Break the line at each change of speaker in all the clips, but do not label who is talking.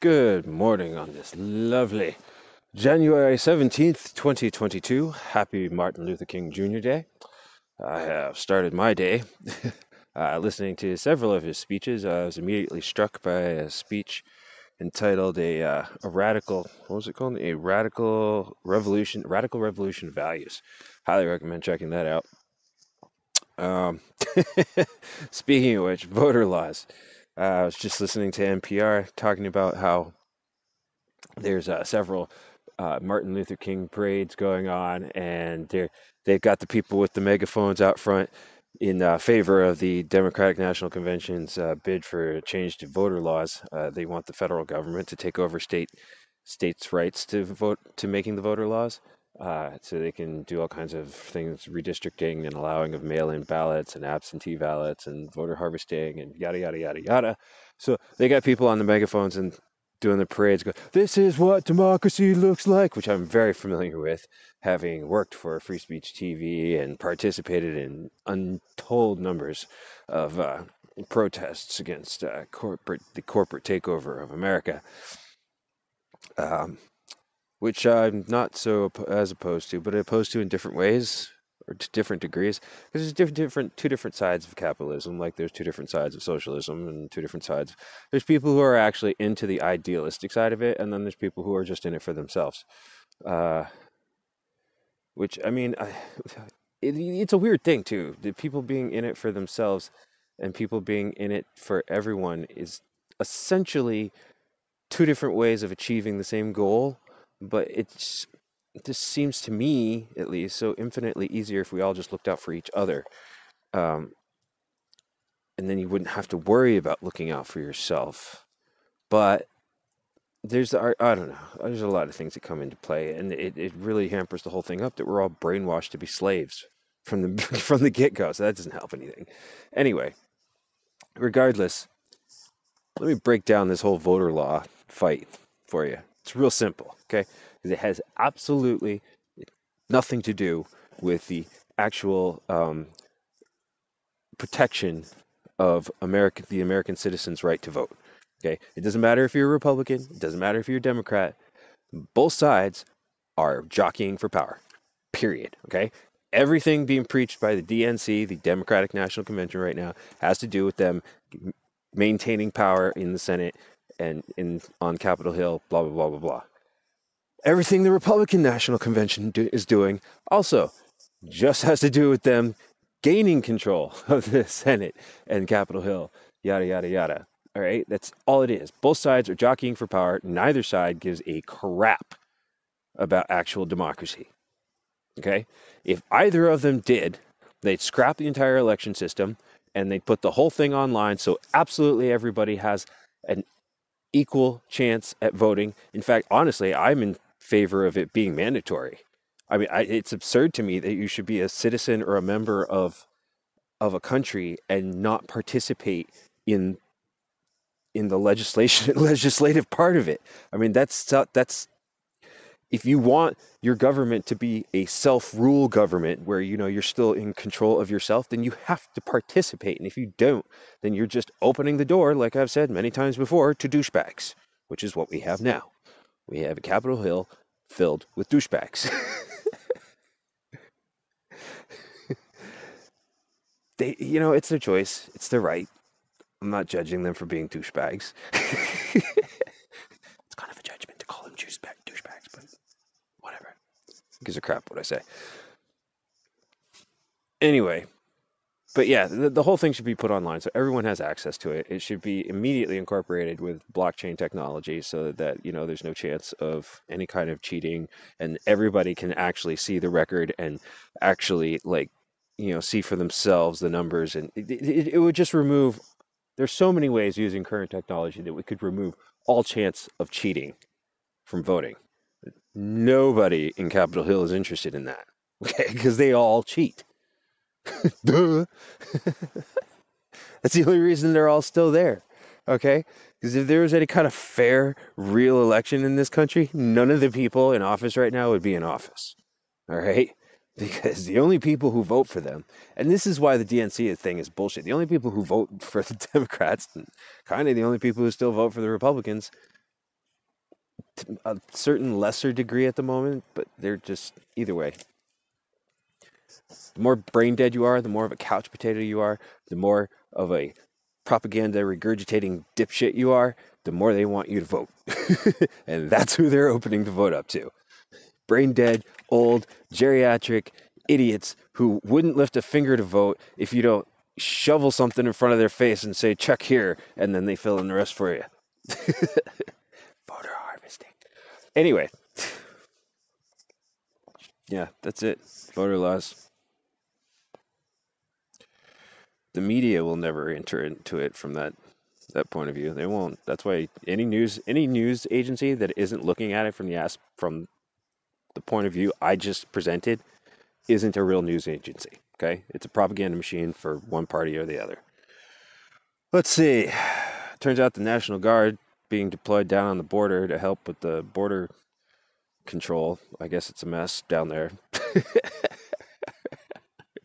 Good morning on this lovely January 17th, 2022. Happy Martin Luther King Jr. Day. I have started my day uh, listening to several of his speeches. I was immediately struck by a speech entitled a, uh, a radical, what was it called? A radical revolution, radical revolution values. Highly recommend checking that out. Um, speaking of which, voter laws. Uh, I was just listening to NPR talking about how there's uh, several uh, Martin Luther King parades going on, and they're they've got the people with the megaphones out front in uh, favor of the Democratic National Convention's uh, bid for a change to voter laws. Uh, they want the federal government to take over state states' rights to vote to making the voter laws. Uh, so they can do all kinds of things, redistricting and allowing of mail-in ballots and absentee ballots and voter harvesting and yada yada yada yada. So they got people on the megaphones and doing the parades go, this is what democracy looks like, which I'm very familiar with, having worked for Free Speech TV and participated in untold numbers of uh, protests against uh, corporate the corporate takeover of America. Um, which I'm not so as opposed to, but opposed to in different ways or to different degrees. Because there's different, different, two different sides of capitalism. Like there's two different sides of socialism and two different sides. There's people who are actually into the idealistic side of it, and then there's people who are just in it for themselves. Uh, which I mean, I, it, it's a weird thing too. The people being in it for themselves and people being in it for everyone is essentially two different ways of achieving the same goal but it's it just seems to me at least so infinitely easier if we all just looked out for each other um, and then you wouldn't have to worry about looking out for yourself. But there's I, I don't know there's a lot of things that come into play and it, it really hampers the whole thing up that we're all brainwashed to be slaves from the from the get-go so that doesn't help anything. Anyway regardless let me break down this whole voter law fight for you it's real simple, okay? Because it has absolutely nothing to do with the actual um, protection of American, the American citizen's right to vote. Okay, it doesn't matter if you're a Republican, it doesn't matter if you're a Democrat. Both sides are jockeying for power. Period. Okay, everything being preached by the DNC, the Democratic National Convention, right now has to do with them maintaining power in the Senate and in on Capitol Hill, blah blah blah blah blah. Everything the Republican National Convention do, is doing also just has to do with them gaining control of the Senate and Capitol Hill, yada yada yada. All right, that's all it is. Both sides are jockeying for power. Neither side gives a crap about actual democracy. Okay? If either of them did, they'd scrap the entire election system and they'd put the whole thing online so absolutely everybody has equal chance at voting. In fact, honestly, I'm in favor of it being mandatory. I mean, I, it's absurd to me that you should be a citizen or a member of of a country and not participate in in the legislation legislative part of it. I mean, that's that's if you want your government to be a self-rule government where you know you're still in control of yourself then you have to participate. And if you don't then you're just opening the door like i've said many times before to douchebags which is what we have now. We have a capitol hill filled with douchebags. They you know it's their choice. It's their right. I'm not judging them for being douchebags it's kind of a judgment to call them douchebags gives a crap what I say. Anyway, but yeah, the, the whole thing should be put online so everyone has access to it. It should be immediately incorporated with blockchain technology so that, you know, there's no chance of any kind of cheating and everybody can actually see the record and actually like, you know, see for themselves the numbers and it, it, it would just remove there's so many ways using current technology that we could remove all chance of cheating from voting. Nobody in Capitol Hill is interested in that. Okay, because they all cheat. Duh. That's the only reason they're all still there. Okay? Because if there was any kind of fair, real election in this country, none of the people in office right now would be in office. All right? Because the only people who vote for them, and this is why the DNC thing is bullshit. The only people who vote for the Democrats, and kind of the only people who still vote for the Republicans, a certain lesser degree at the moment, but they're just either way. The more brain dead you are, the more of a couch potato you are, the more of a propaganda regurgitating dipshit you are, the more they want you to vote. and that's who they're opening the vote up to. Brain dead, old, geriatric idiots who wouldn't lift a finger to vote if you don't shovel something in front of their face and say, check here, and then they fill in the rest for you. Anyway, yeah, that's it. Voter laws. The media will never enter into it from that that point of view. They won't. That's why any news any news agency that isn't looking at it from the as from the point of view I just presented isn't a real news agency. Okay, it's a propaganda machine for one party or the other. Let's see. Turns out the National Guard being deployed down on the border to help with the border control. I guess it's a mess down there.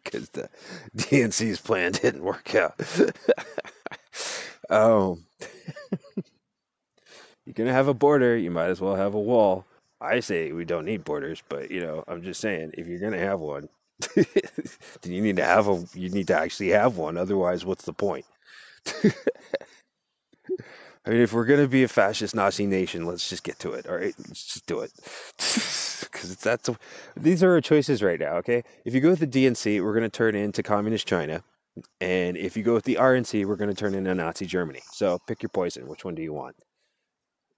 Because the DNC's plan didn't work out. oh. You're going to have a border, you might as well have a wall. I say we don't need borders, but you know, I'm just saying if you're to have one, then you need to have a you need to actually have one otherwise what's the point i mean if we're going to be a fascist nazi nation let's just get to it all right? Let's just do it. Because that's a, these are our choices right now okay? If you go with the dnc we're going to turn into communist china. And if you go with the rnc we're going to turn into nazi germany. So pick your poison. Which one do you want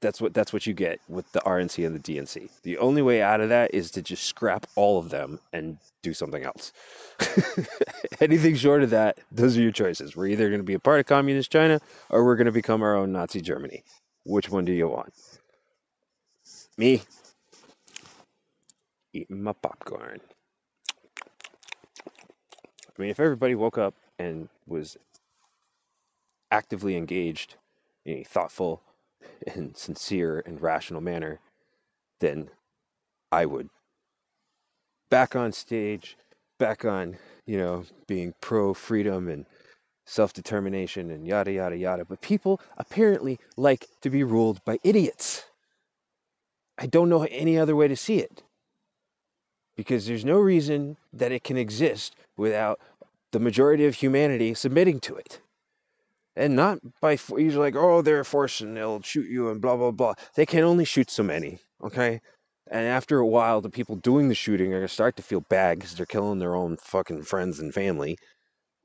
that's what that's what you get with the RNC and the DNC. The only way out of that is to just scrap all of them and do something else. Anything short of that, those are your choices. We're either going to be a part of communist China or we're going to become our own Nazi Germany. Which one do you want? Me eating my popcorn. I mean, if everybody woke up and was actively engaged in a thoughtful and sincere and rational manner, then I would back on stage, back on, you know, being pro freedom and self determination and yada, yada, yada. But people apparently like to be ruled by idiots. I don't know any other way to see it. Because there's no reason that it can exist without the majority of humanity submitting to it and not by he's like oh they're force and they'll shoot you and blah blah blah. They can only shoot so many okay? And after a while the people doing the shooting are going to start to feel bad because they're killing their own fucking friends and family.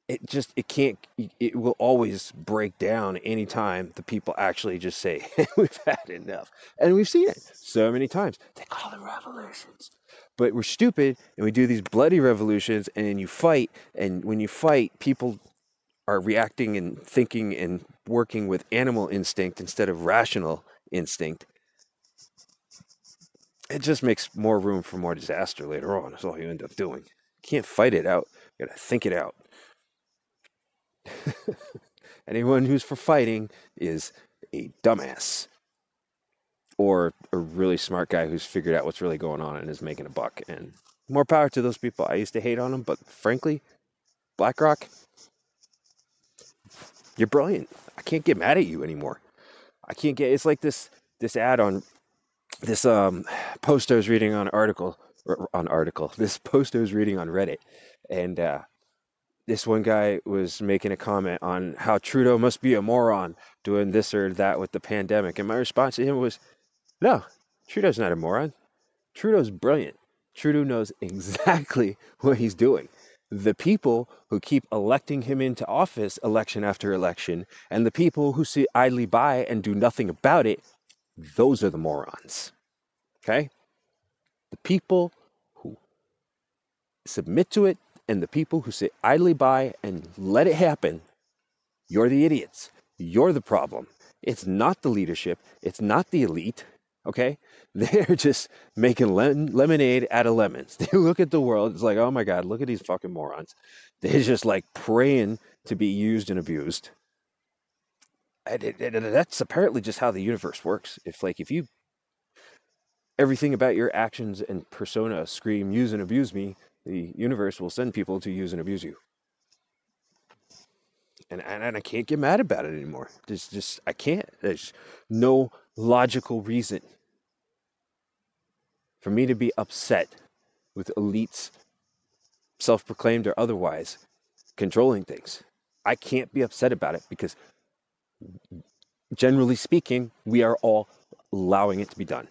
It just it can't it will always break down anytime the people actually just say we've had enough. And we've seen it so many times. They call them revolutions. But we're stupid and we do these bloody revolutions and you fight and when you fight people are reacting and thinking and working with animal instinct instead of rational instinct, it just makes more room for more disaster later on. That's all you end up doing. You can't fight it out. You gotta think it out. Anyone who's for fighting is a dumbass. Or a really smart guy who's figured out what's really going on and is making a buck. And more power to those people. I used to hate on them, but frankly, BlackRock, you're brilliant. I can't get mad at you anymore. I can't get. It's like this this ad on this um post I was reading on article on article. This post I was reading on Reddit, and uh, this one guy was making a comment on how Trudeau must be a moron doing this or that with the pandemic, and my response to him was, "No, Trudeau's not a moron. Trudeau's brilliant. Trudeau knows exactly what he's doing." The people who keep electing him into office election after election and the people who sit idly by and do nothing about it, those are the morons. Okay? The people who submit to it and the people who sit idly by and let it happen, you're the idiots. You're the problem. It's not the leadership, it's not the elite. Okay? They're just making lemonade out of lemons. They look at the world, it's like, oh my God, look at these fucking morons. They're just like praying to be used and abused. And it, it, that's apparently just how the universe works. If, like, if you everything about your actions and persona scream use and abuse me, the universe will send people to use and abuse you. And, and, and I can't get mad about it anymore. There's just, I can't. There's no logical reason for me to be upset with elites, self proclaimed or otherwise, controlling things. I can't be upset about it because, generally speaking, we are all allowing it to be done.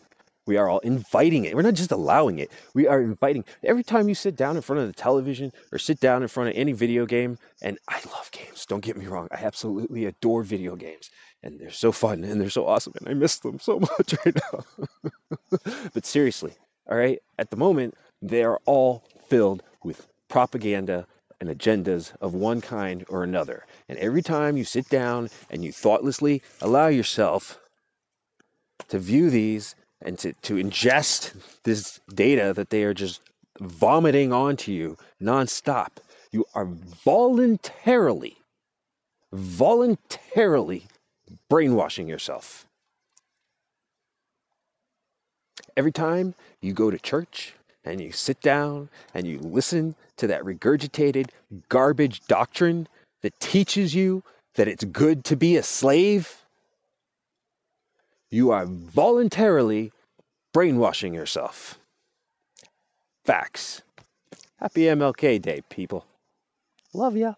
We are all inviting it. We're not just allowing it. We are inviting. Every time you sit down in front of the television or sit down in front of any video game, and I love games, don't get me wrong. I absolutely adore video games. And they're so fun and they're so awesome. And I miss them so much right now. but seriously, all right, at the moment, they are all filled with propaganda and agendas of one kind or another. And every time you sit down and you thoughtlessly allow yourself to view these and to, to ingest this data that they are just vomiting onto you nonstop, you are voluntarily, voluntarily brainwashing yourself. Every time you go to church and you sit down and you listen to that regurgitated garbage doctrine that teaches you that it's good to be a slave, you are voluntarily brainwashing yourself. Facts. Happy MLK Day, people. Love ya.